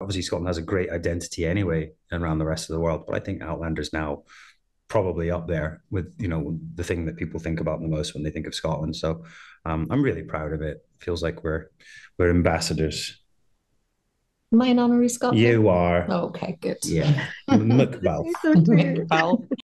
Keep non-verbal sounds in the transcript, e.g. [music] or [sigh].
obviously Scotland has a great identity anyway around the rest of the world, but I think Outlander's now probably up there with you know the thing that people think about the most when they think of Scotland. So um, I'm really proud of it. Feels like we're we're ambassadors. Am I an honorary Scotland? You are. Oh, okay, good. Yeah. McBalfe. [laughs]